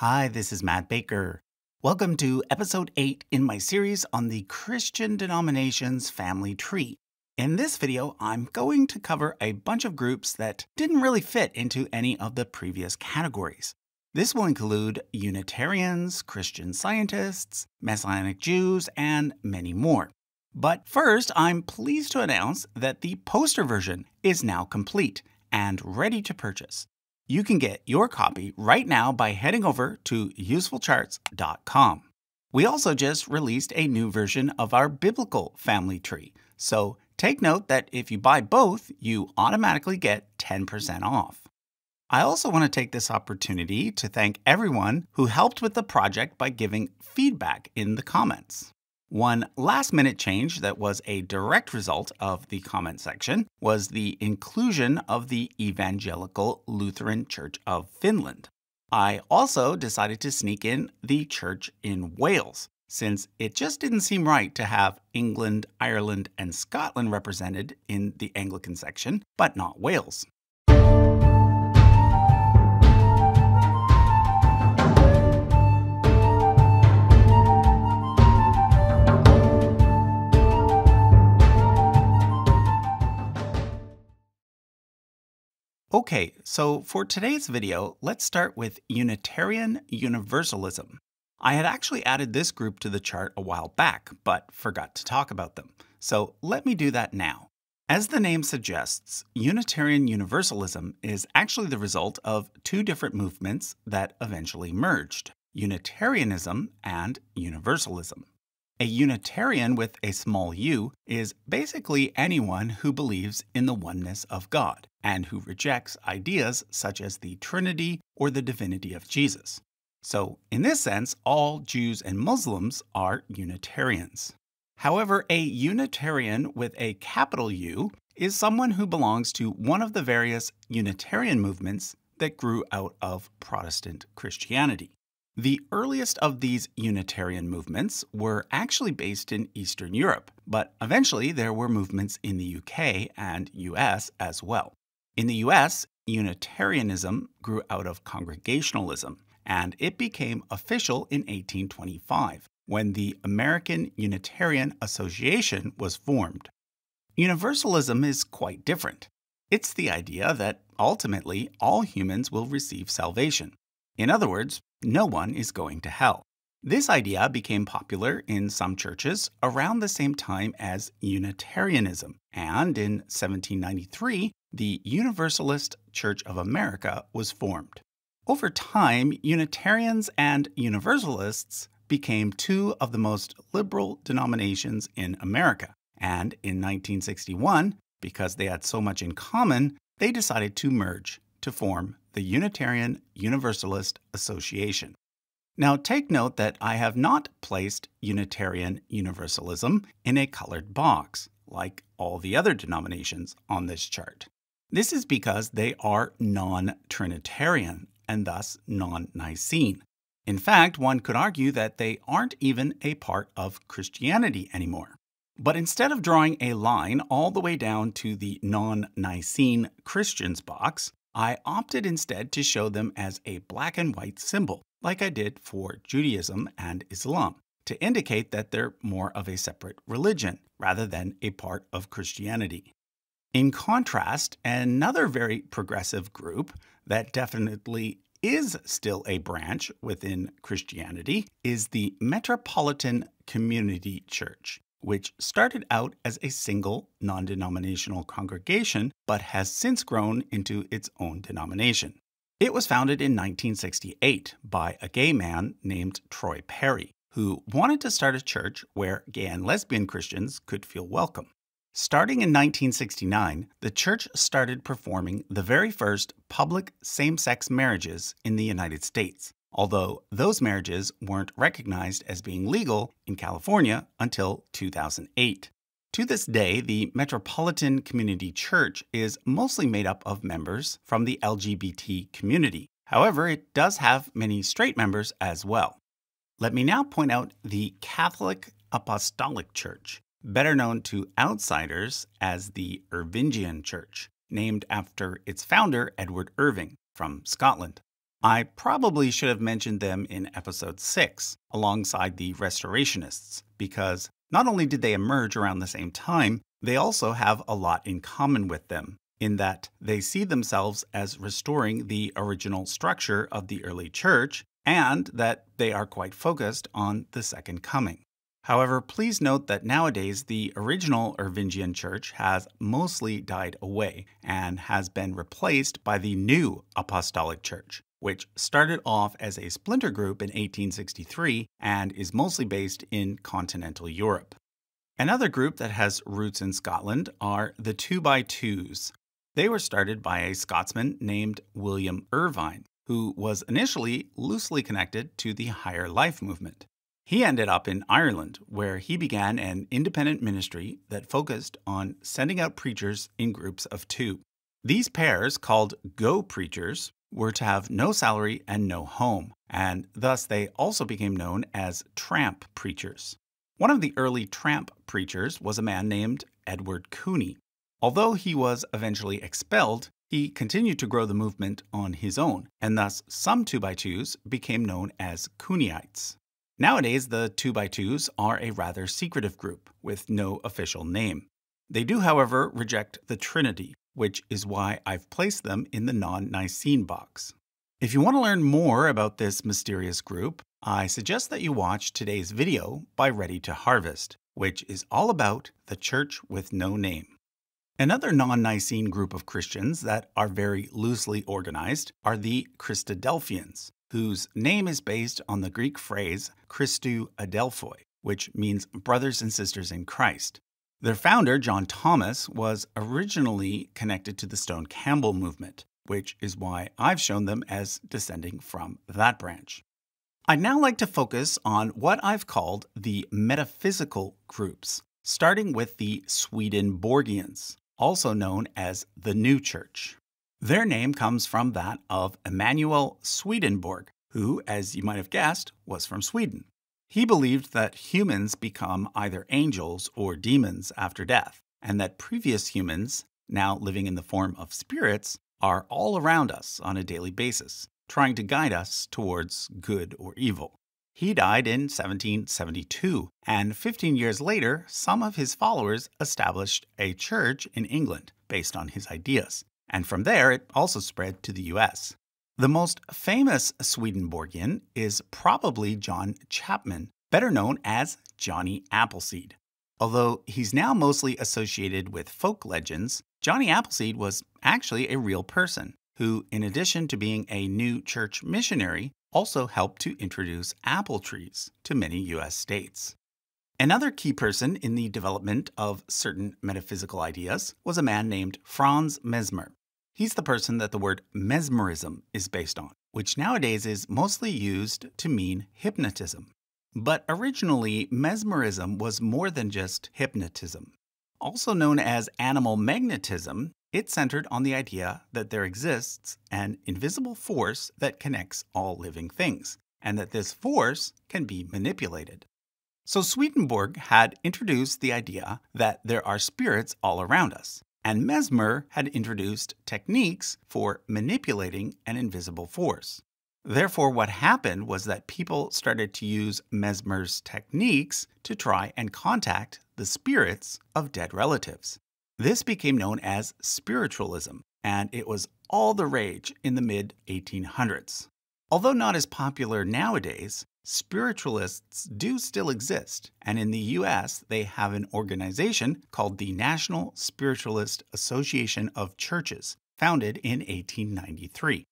Hi, this is Matt Baker. Welcome to episode 8 in my series on the Christian denominations family tree. In this video, I'm going to cover a bunch of groups that didn't really fit into any of the previous categories. This will include Unitarians, Christian scientists, Messianic Jews, and many more. But first, I'm pleased to announce that the poster version is now complete and ready to purchase. You can get your copy right now by heading over to usefulcharts.com. We also just released a new version of our biblical family tree, so take note that if you buy both, you automatically get 10% off. I also want to take this opportunity to thank everyone who helped with the project by giving feedback in the comments. One last minute change that was a direct result of the comment section was the inclusion of the Evangelical Lutheran Church of Finland. I also decided to sneak in the church in Wales, since it just didn't seem right to have England, Ireland, and Scotland represented in the Anglican section, but not Wales. Okay, so for today's video, let's start with Unitarian Universalism. I had actually added this group to the chart a while back, but forgot to talk about them. So let me do that now. As the name suggests, Unitarian Universalism is actually the result of two different movements that eventually merged Unitarianism and Universalism. A Unitarian with a small u is basically anyone who believes in the oneness of God and who rejects ideas such as the Trinity or the divinity of Jesus. So, in this sense, all Jews and Muslims are Unitarians. However, a Unitarian with a capital U is someone who belongs to one of the various Unitarian movements that grew out of Protestant Christianity. The earliest of these Unitarian movements were actually based in Eastern Europe, but eventually there were movements in the UK and US as well. In the US, Unitarianism grew out of Congregationalism, and it became official in 1825 when the American Unitarian Association was formed. Universalism is quite different. It's the idea that ultimately all humans will receive salvation. In other words, no one is going to hell. This idea became popular in some churches around the same time as Unitarianism, and in 1793, the Universalist Church of America was formed. Over time, Unitarians and Universalists became two of the most liberal denominations in America, and in 1961, because they had so much in common, they decided to merge to form the Unitarian Universalist Association. Now, take note that I have not placed Unitarian Universalism in a colored box, like all the other denominations on this chart. This is because they are non Trinitarian and thus non Nicene. In fact, one could argue that they aren't even a part of Christianity anymore. But instead of drawing a line all the way down to the non Nicene Christians box, I opted instead to show them as a black and white symbol, like I did for Judaism and Islam, to indicate that they're more of a separate religion rather than a part of Christianity. In contrast, another very progressive group that definitely is still a branch within Christianity is the Metropolitan Community Church which started out as a single non denominational congregation but has since grown into its own denomination. It was founded in 1968 by a gay man named Troy Perry, who wanted to start a church where gay and lesbian Christians could feel welcome. Starting in 1969, the church started performing the very first public same sex marriages in the United States although those marriages weren't recognized as being legal in California until 2008. To this day, the Metropolitan Community Church is mostly made up of members from the LGBT community. However, it does have many straight members as well. Let me now point out the Catholic Apostolic Church, better known to outsiders as the Irvingian Church, named after its founder, Edward Irving, from Scotland. I probably should have mentioned them in episode 6, alongside the Restorationists, because not only did they emerge around the same time, they also have a lot in common with them, in that they see themselves as restoring the original structure of the early church and that they are quite focused on the second coming. However, please note that nowadays the original Irvingian church has mostly died away and has been replaced by the new apostolic church, which started off as a splinter group in 1863 and is mostly based in continental Europe. Another group that has roots in Scotland are the 2 by 2s They were started by a Scotsman named William Irvine, who was initially loosely connected to the Higher Life movement. He ended up in Ireland, where he began an independent ministry that focused on sending out preachers in groups of two. These pairs, called Go Preachers, were to have no salary and no home, and thus they also became known as tramp preachers. One of the early tramp preachers was a man named Edward Cooney. Although he was eventually expelled, he continued to grow the movement on his own, and thus some 2x2s became known as Cooneyites. Nowadays, the 2x2s are a rather secretive group with no official name. They do, however, reject the Trinity, which is why I've placed them in the non Nicene box. If you want to learn more about this mysterious group, I suggest that you watch today's video by Ready to Harvest, which is all about the church with no name. Another non Nicene group of Christians that are very loosely organized are the Christadelphians, whose name is based on the Greek phrase Christou Adelphoi, which means brothers and sisters in Christ. Their founder, John Thomas, was originally connected to the Stone Campbell movement, which is why I've shown them as descending from that branch. I'd now like to focus on what I've called the metaphysical groups, starting with the Swedenborgians, also known as the New Church. Their name comes from that of Emanuel Swedenborg, who, as you might have guessed, was from Sweden. He believed that humans become either angels or demons after death, and that previous humans, now living in the form of spirits, are all around us on a daily basis, trying to guide us towards good or evil. He died in 1772, and 15 years later, some of his followers established a church in England based on his ideas. And from there, it also spread to the US. The most famous Swedenborgian is probably John Chapman, better known as Johnny Appleseed. Although he's now mostly associated with folk legends, Johnny Appleseed was actually a real person who, in addition to being a new church missionary, also helped to introduce apple trees to many US states. Another key person in the development of certain metaphysical ideas was a man named Franz Mesmer. He's the person that the word mesmerism is based on, which nowadays is mostly used to mean hypnotism. But originally, mesmerism was more than just hypnotism. Also known as animal magnetism, it centered on the idea that there exists an invisible force that connects all living things, and that this force can be manipulated. So Swedenborg had introduced the idea that there are spirits all around us, and Mesmer had introduced techniques for manipulating an invisible force. Therefore, what happened was that people started to use Mesmer's techniques to try and contact the spirits of dead relatives. This became known as spiritualism, and it was all the rage in the mid 1800s. Although not as popular nowadays, spiritualists do still exist, and in the US, they have an organization called the National Spiritualist Association of Churches, founded in 1893.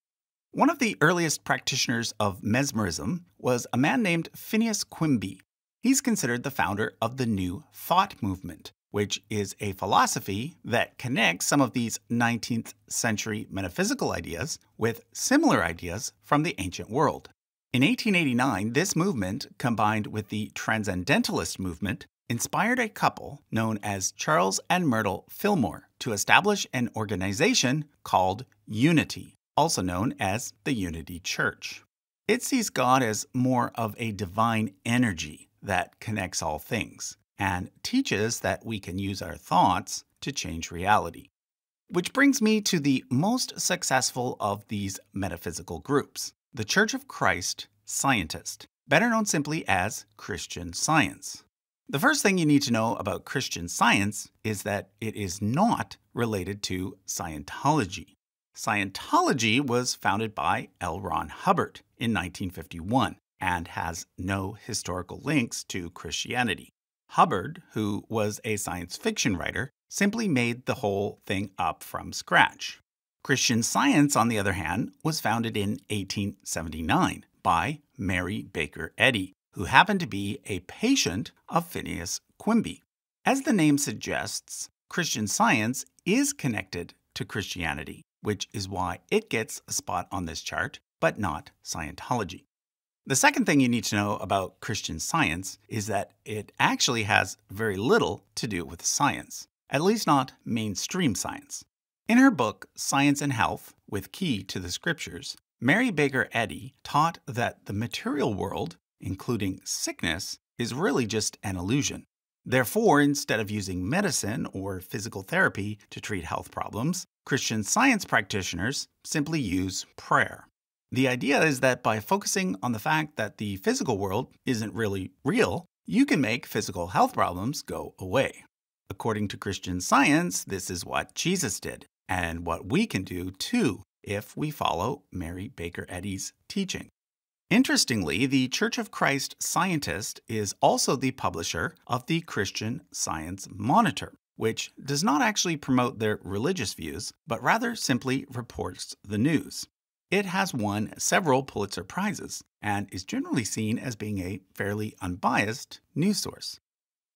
One of the earliest practitioners of mesmerism was a man named Phineas Quimby. He's considered the founder of the New Thought movement, which is a philosophy that connects some of these 19th century metaphysical ideas with similar ideas from the ancient world. In 1889, this movement, combined with the Transcendentalist movement, inspired a couple known as Charles and Myrtle Fillmore to establish an organization called Unity, also known as the Unity Church. It sees God as more of a divine energy that connects all things and teaches that we can use our thoughts to change reality. Which brings me to the most successful of these metaphysical groups the Church of Christ Scientist, better known simply as Christian Science. The first thing you need to know about Christian Science is that it is not related to Scientology. Scientology was founded by L. Ron Hubbard in 1951 and has no historical links to Christianity. Hubbard, who was a science fiction writer, simply made the whole thing up from scratch. Christian Science, on the other hand, was founded in 1879 by Mary Baker Eddy, who happened to be a patient of Phineas Quimby. As the name suggests, Christian Science is connected to Christianity, which is why it gets a spot on this chart, but not Scientology. The second thing you need to know about Christian science is that it actually has very little to do with science, at least not mainstream science. In her book, Science and Health with Key to the Scriptures, Mary Baker Eddy taught that the material world, including sickness, is really just an illusion. Therefore, instead of using medicine or physical therapy to treat health problems, Christian science practitioners simply use prayer. The idea is that by focusing on the fact that the physical world isn't really real, you can make physical health problems go away. According to Christian science, this is what Jesus did, and what we can do too if we follow Mary Baker Eddy's teaching. Interestingly, the Church of Christ Scientist is also the publisher of the Christian Science Monitor, which does not actually promote their religious views, but rather simply reports the news. It has won several Pulitzer Prizes and is generally seen as being a fairly unbiased news source.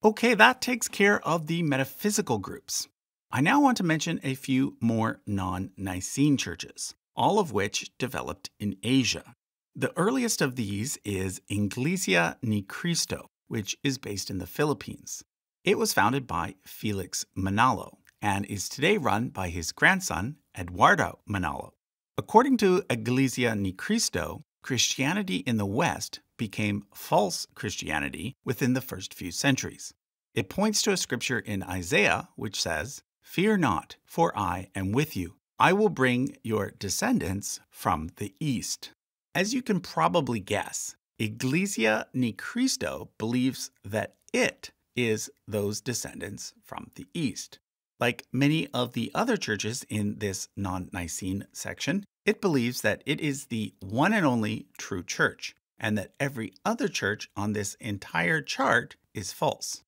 Okay, that takes care of the metaphysical groups. I now want to mention a few more non Nicene churches, all of which developed in Asia. The earliest of these is Iglesia Ni Cristo, which is based in the Philippines. It was founded by Felix Manalo and is today run by his grandson, Eduardo Manalo. According to Iglesia Ni Cristo, Christianity in the West became false Christianity within the first few centuries. It points to a scripture in Isaiah which says, Fear not, for I am with you. I will bring your descendants from the east. As you can probably guess, Iglesia Ni Cristo believes that it is those descendants from the east. Like many of the other churches in this non Nicene section, it believes that it is the one and only true church, and that every other church on this entire chart is false.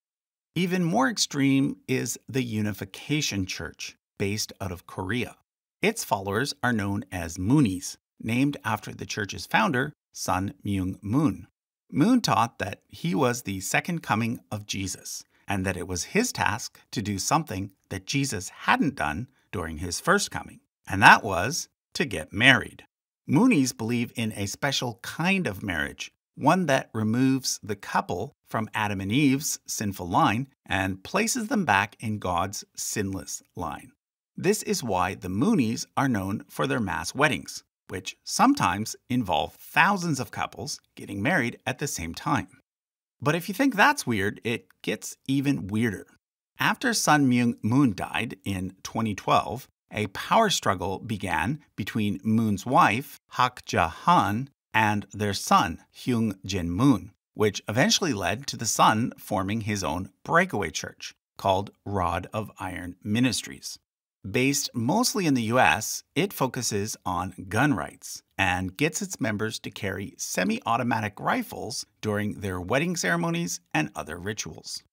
Even more extreme is the Unification Church, based out of Korea. Its followers are known as Moonies, named after the church's founder, Sun Myung Moon. Moon taught that he was the second coming of Jesus and that it was his task to do something that Jesus hadn't done during his first coming, and that was to get married. Moonies believe in a special kind of marriage, one that removes the couple from Adam and Eve's sinful line and places them back in God's sinless line. This is why the Moonies are known for their mass weddings, which sometimes involve thousands of couples getting married at the same time. But if you think that's weird, it gets even weirder. After Sun Myung Moon died in 2012, a power struggle began between Moon's wife, Hak Ja Han, and their son, Hyung Jin Moon, which eventually led to the son forming his own breakaway church called Rod of Iron Ministries. Based mostly in the US, it focuses on gun rights and gets its members to carry semi automatic rifles during their wedding ceremonies and other rituals.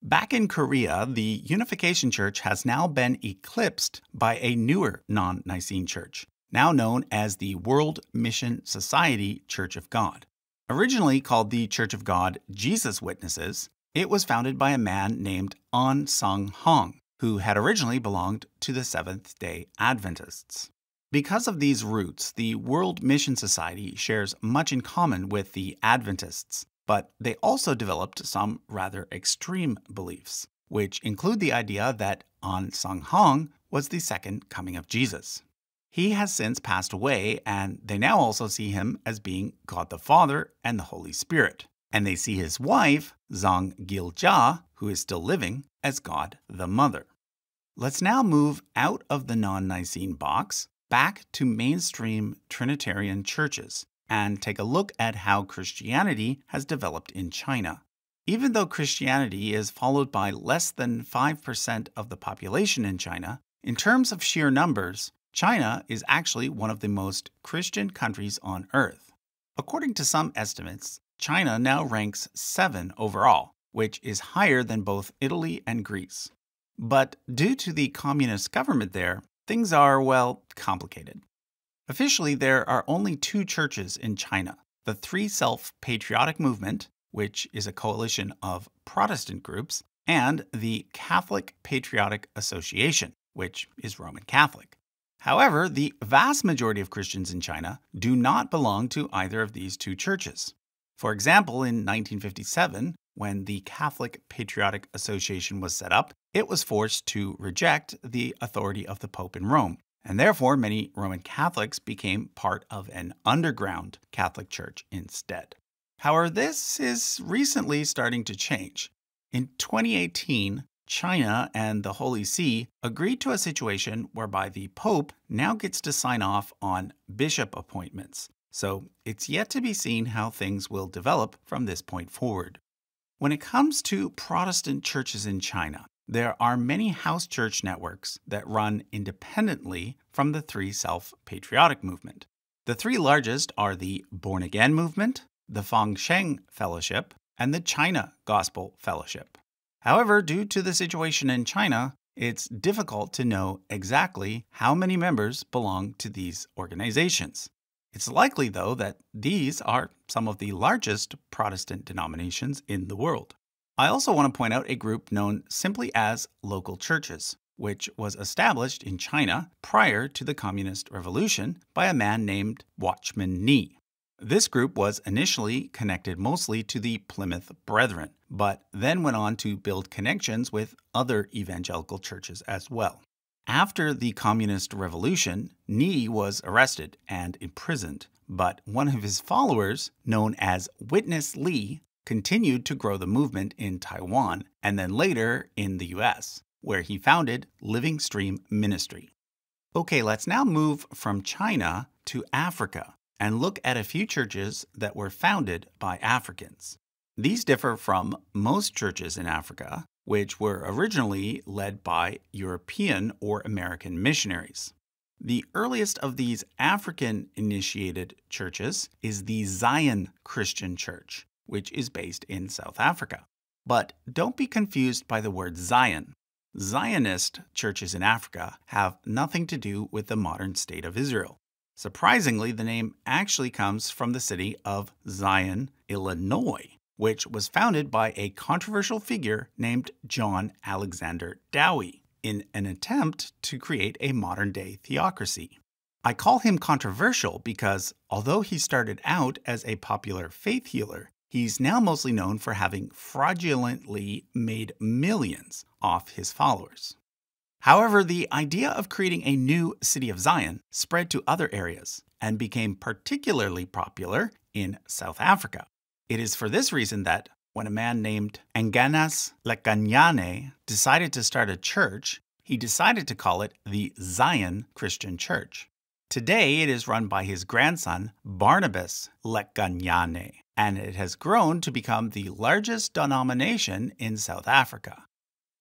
Back in Korea, the Unification Church has now been eclipsed by a newer non Nicene church, now known as the World Mission Society Church of God. Originally called the Church of God Jesus Witnesses, it was founded by a man named Ahn Sahng Hong, who had originally belonged to the Seventh day Adventists. Because of these roots, the World Mission Society shares much in common with the Adventists, but they also developed some rather extreme beliefs, which include the idea that Ahn Sahng Hong was the second coming of Jesus. He has since passed away, and they now also see him as being God the Father and the Holy Spirit. And they see his wife, Zong Gil Jia, who is still living, as God the Mother. Let's now move out of the non Nicene box back to mainstream Trinitarian churches and take a look at how Christianity has developed in China. Even though Christianity is followed by less than 5% of the population in China, in terms of sheer numbers, China is actually one of the most Christian countries on earth. According to some estimates, China now ranks 7 overall, which is higher than both Italy and Greece. But due to the communist government there, things are, well, complicated. Officially, there are only two churches in China the Three Self Patriotic Movement, which is a coalition of Protestant groups, and the Catholic Patriotic Association, which is Roman Catholic. However, the vast majority of Christians in China do not belong to either of these two churches. For example, in 1957, when the Catholic Patriotic Association was set up, it was forced to reject the authority of the Pope in Rome, and therefore many Roman Catholics became part of an underground Catholic Church instead. However, this is recently starting to change. In 2018, China and the Holy See agreed to a situation whereby the Pope now gets to sign off on bishop appointments. So it's yet to be seen how things will develop from this point forward. When it comes to Protestant churches in China, there are many house church networks that run independently from the Three Self Patriotic movement. The three largest are the Born Again movement, the Fangcheng Fellowship, and the China Gospel Fellowship. However, due to the situation in China, it's difficult to know exactly how many members belong to these organizations. It's likely, though, that these are some of the largest Protestant denominations in the world. I also want to point out a group known simply as local churches, which was established in China prior to the Communist Revolution by a man named Watchman Nee. This group was initially connected mostly to the Plymouth Brethren, but then went on to build connections with other evangelical churches as well. After the Communist Revolution, Nee was arrested and imprisoned, but one of his followers, known as Witness Lee, continued to grow the movement in Taiwan and then later in the US, where he founded Living Stream Ministry. Okay, let's now move from China to Africa and look at a few churches that were founded by Africans. These differ from most churches in Africa which were originally led by European or American missionaries. The earliest of these African initiated churches is the Zion Christian Church, which is based in South Africa. But don't be confused by the word Zion. Zionist churches in Africa have nothing to do with the modern state of Israel. Surprisingly, the name actually comes from the city of Zion, Illinois, which was founded by a controversial figure named John Alexander Dowie in an attempt to create a modern day theocracy. I call him controversial because although he started out as a popular faith healer, he's now mostly known for having fraudulently made millions off his followers. However, the idea of creating a new City of Zion spread to other areas and became particularly popular in South Africa. It is for this reason that when a man named Engenas Lekganyane decided to start a church, he decided to call it the Zion Christian Church. Today, it is run by his grandson, Barnabas Lekganyane, and it has grown to become the largest denomination in South Africa.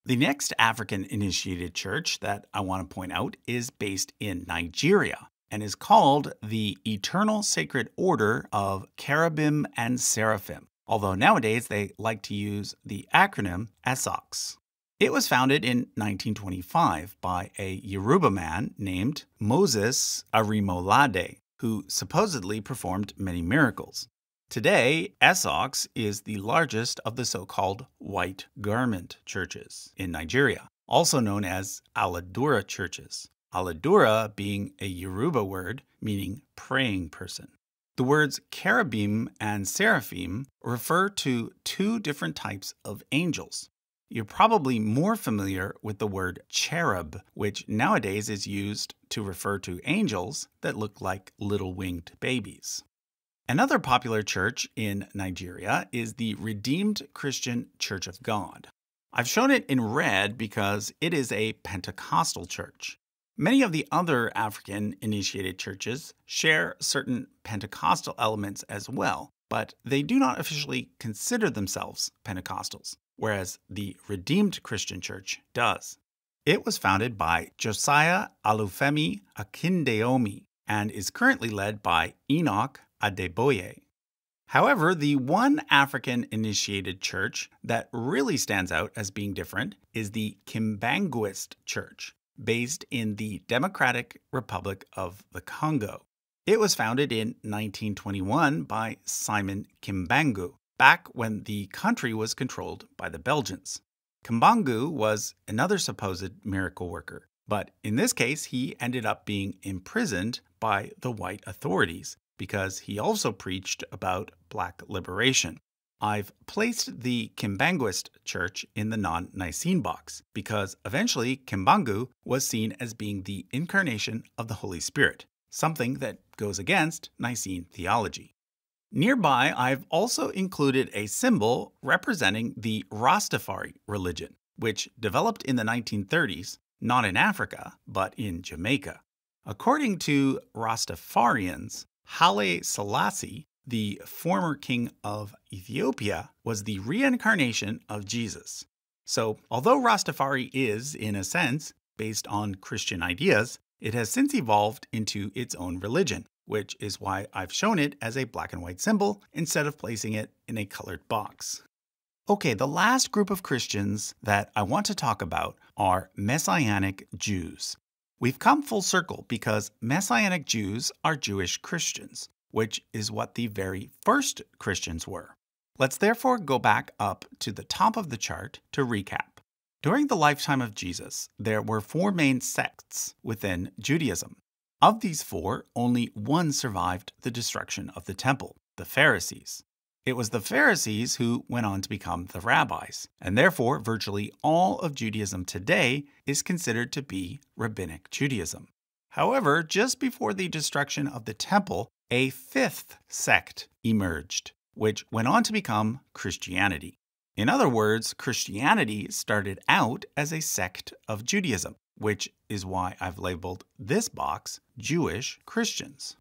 The next African initiated church that I want to point out is based in Nigeria and is called the Eternal Sacred Order of Cherubim and Seraphim, although nowadays they like to use the acronym ESOCS. It was founded in 1925 by a Yoruba man named Moses Orimolade, who supposedly performed many miracles. Today, ESOCS is the largest of the so called white garment churches in Nigeria, also known as Aladura churches. Aladura being a Yoruba word meaning praying person. The words cherubim and seraphim refer to two different types of angels. You're probably more familiar with the word cherub, which nowadays is used to refer to angels that look like little winged babies. Another popular church in Nigeria is the Redeemed Christian Church of God. I've shown it in red because it is a Pentecostal church. Many of the other African initiated churches share certain Pentecostal elements as well, but they do not officially consider themselves Pentecostals, whereas the Redeemed Christian Church does. It was founded by Josiah Olufemi Akindayomi and is currently led by Enoch Adeboye. However, the one African initiated church that really stands out as being different is the Kimbanguist Church, based in the Democratic Republic of the Congo. It was founded in 1921 by Simon Kimbangu, back when the country was controlled by the Belgians. Kimbangu was another supposed miracle worker, but in this case, he ended up being imprisoned by the white authorities because he also preached about black liberation. I've placed the Kimbanguist church in the non Nicene box because eventually Kimbangu was seen as being the incarnation of the Holy Spirit, something that goes against Nicene theology. Nearby, I've also included a symbol representing the Rastafari religion, which developed in the 1930s, not in Africa, but in Jamaica. According to Rastafarians, Haile Selassie, the former king of Ethiopia, was the reincarnation of Jesus. So, although Rastafari is, in a sense, based on Christian ideas, it has since evolved into its own religion which is why I've shown it as a black and white symbol instead of placing it in a colored box. Okay, the last group of Christians that I want to talk about are Messianic Jews. We've come full circle because Messianic Jews are Jewish Christians, which is what the very first Christians were. Let's therefore go back up to the top of the chart to recap. During the lifetime of Jesus, there were four main sects within Judaism of these four, only one survived the destruction of the temple the Pharisees. It was the Pharisees who went on to become the rabbis, and therefore virtually all of Judaism today is considered to be Rabbinic Judaism. However, just before the destruction of the temple, a fifth sect emerged, which went on to become Christianity. In other words, Christianity started out as a sect of Judaism, which is why I've labeled this box Jewish Christians.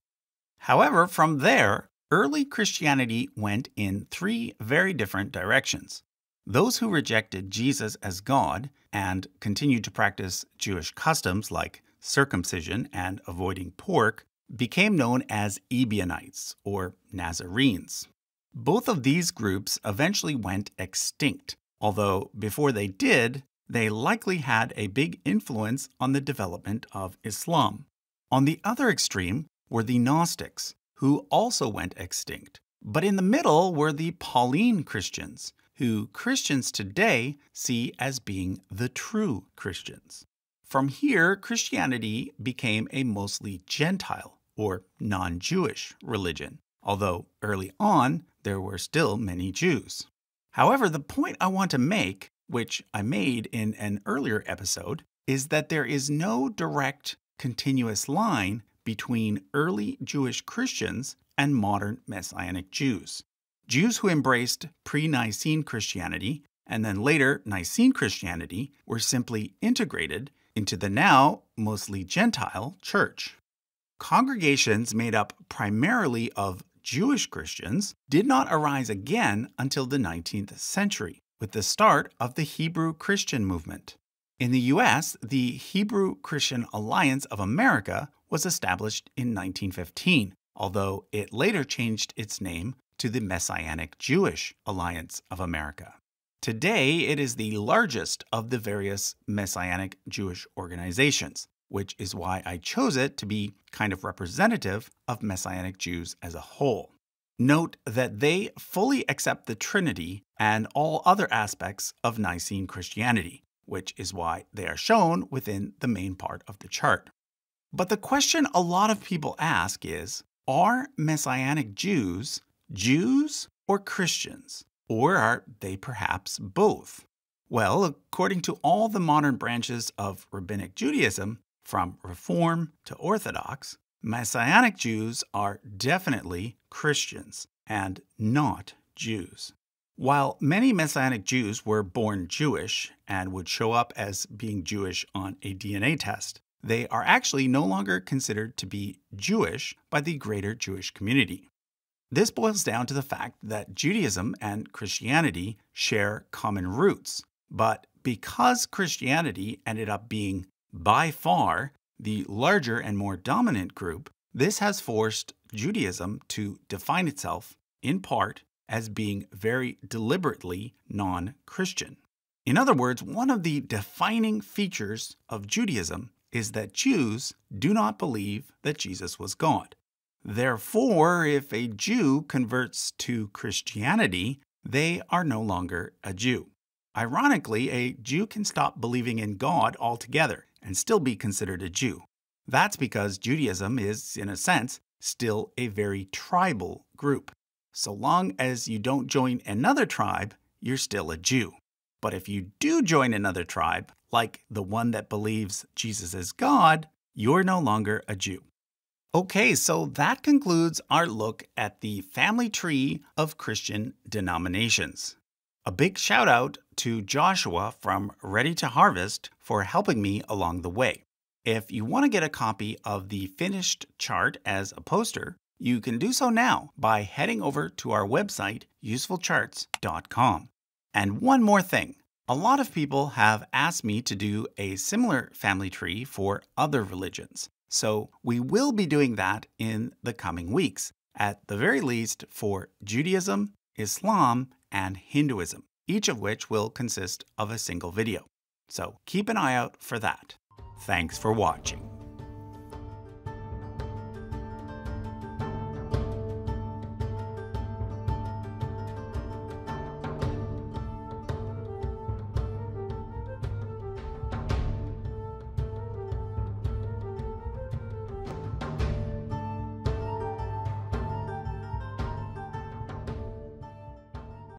However, from there, early Christianity went in three very different directions. Those who rejected Jesus as God and continued to practice Jewish customs like circumcision and avoiding pork became known as Ebionites or Nazarenes. Both of these groups eventually went extinct, although before they did, they likely had a big influence on the development of Islam. On the other extreme were the Gnostics, who also went extinct. But in the middle were the Pauline Christians, who Christians today see as being the true Christians. From here, Christianity became a mostly Gentile or non Jewish religion, although early on there were still many Jews. However, the point I want to make which I made in an earlier episode, is that there is no direct continuous line between early Jewish Christians and modern Messianic Jews. Jews who embraced pre Nicene Christianity and then later Nicene Christianity were simply integrated into the now mostly Gentile church. Congregations made up primarily of Jewish Christians did not arise again until the 19th century with the start of the Hebrew Christian movement. In the U.S., the Hebrew Christian Alliance of America was established in 1915, although it later changed its name to the Messianic Jewish Alliance of America. Today, it is the largest of the various Messianic Jewish organizations, which is why I chose it to be kind of representative of Messianic Jews as a whole. Note that they fully accept the Trinity and all other aspects of Nicene Christianity, which is why they are shown within the main part of the chart. But the question a lot of people ask is Are Messianic Jews Jews or Christians? Or are they perhaps both? Well, according to all the modern branches of Rabbinic Judaism, from Reform to Orthodox, Messianic Jews are definitely Christians and not Jews. While many Messianic Jews were born Jewish and would show up as being Jewish on a DNA test, they are actually no longer considered to be Jewish by the greater Jewish community. This boils down to the fact that Judaism and Christianity share common roots, but because Christianity ended up being by far the larger and more dominant group, this has forced Judaism to define itself, in part, as being very deliberately non Christian. In other words, one of the defining features of Judaism is that Jews do not believe that Jesus was God. Therefore, if a Jew converts to Christianity, they are no longer a Jew. Ironically, a Jew can stop believing in God altogether and still be considered a Jew. That's because Judaism is, in a sense, still a very tribal group. So long as you don't join another tribe, you're still a Jew. But if you do join another tribe, like the one that believes Jesus is God, you're no longer a Jew. Okay, so that concludes our look at the family tree of Christian denominations. A big shout out to Joshua from Ready to Harvest for helping me along the way. If you want to get a copy of the finished chart as a poster, you can do so now by heading over to our website, usefulcharts.com. And one more thing a lot of people have asked me to do a similar family tree for other religions. So we will be doing that in the coming weeks, at the very least for Judaism, Islam, and Hinduism, each of which will consist of a single video. So keep an eye out for that. Thanks for watching.